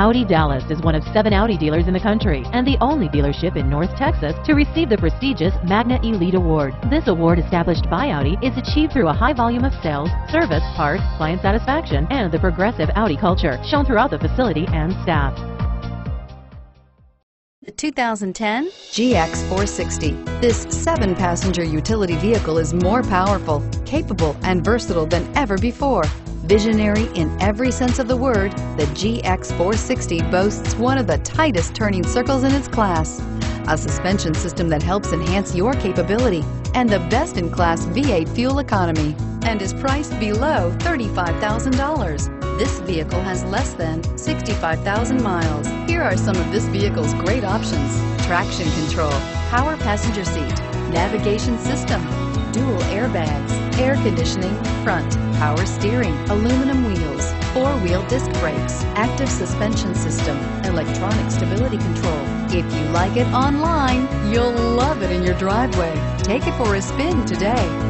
Audi Dallas is one of seven Audi dealers in the country and the only dealership in North Texas to receive the prestigious Magna Elite Award. This award established by Audi is achieved through a high volume of sales, service, parts, client satisfaction, and the progressive Audi culture shown throughout the facility and staff. The 2010 GX460. This seven-passenger utility vehicle is more powerful, capable, and versatile than ever before. Visionary in every sense of the word, the GX460 boasts one of the tightest turning circles in its class, a suspension system that helps enhance your capability, and the best-in-class V8 fuel economy, and is priced below $35,000. This vehicle has less than 65,000 miles. Here are some of this vehicle's great options. Traction control, power passenger seat, navigation system, dual airbags, air conditioning, front, power steering, aluminum wheels, four-wheel disc brakes, active suspension system, electronic stability control. If you like it online, you'll love it in your driveway. Take it for a spin today.